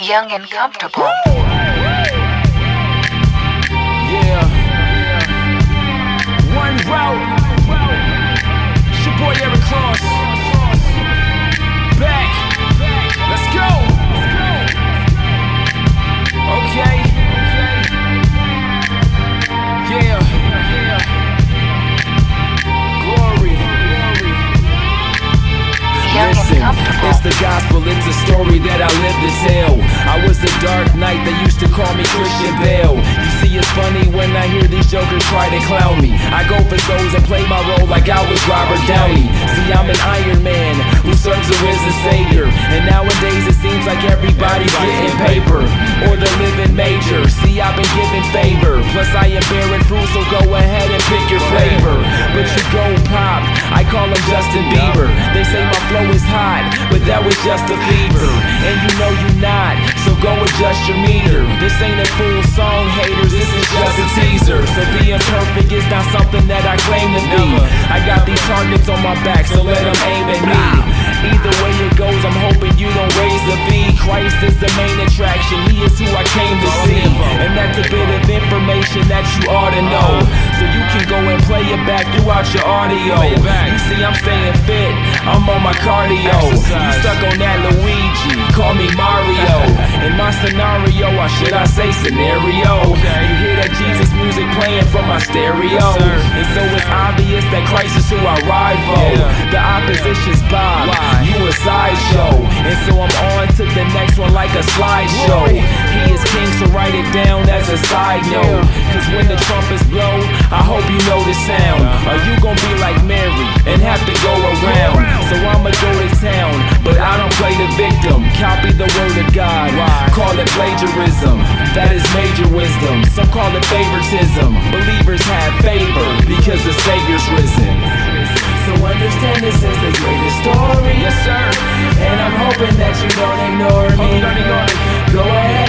Young and comfortable. It's the gospel, it's a story that I lived to tell. I was the dark knight, they used to call me Christian Bale. You see, it's funny when I hear these jokers try to clown me. I go for souls and play my role like I was Robert Downey. See, I'm an Iron Man who serves a risen savior. And nowadays it seems like everybody's getting paper or they're living major. See, I've been given favor. Plus, I am bearing fruit, so go ahead and pick your flavor. But you go pop, I call him Justin Bieber. They say flow is hot, but that was just a fever. And you know you not, so go adjust your meter. This ain't a full song, haters, this is just a teaser. So being perfect is not something that I claim to be. I got these targets on my back, so let them aim at me. Either way it goes, I'm hoping you don't raise the fee. Christ is the main attraction, He is who I came to see. And that's a bit of information that you ought to know. So you can go and play it back throughout your audio. You see, I'm staying fit, my cardio. You stuck on that Luigi, call me Mario. In my scenario, or should I say scenario? You hear that Jesus music playing from my stereo. And so it's obvious that Christ is who I for. The opposition's Bob, you a sideshow. And so I'm on to the next one like a slideshow. He is king, so write it down as a side note. Cause when the trumpets blow, I hope you know the sound. Are you rhythm. Copy the word of God. Why? Call it plagiarism. That is major wisdom. Some call it favoritism. Believers have favor because the Savior's risen. So understand this is the greatest story. Yes, sir. And I'm hoping that you don't ignore me. Oh, don't ignore me. Go ahead.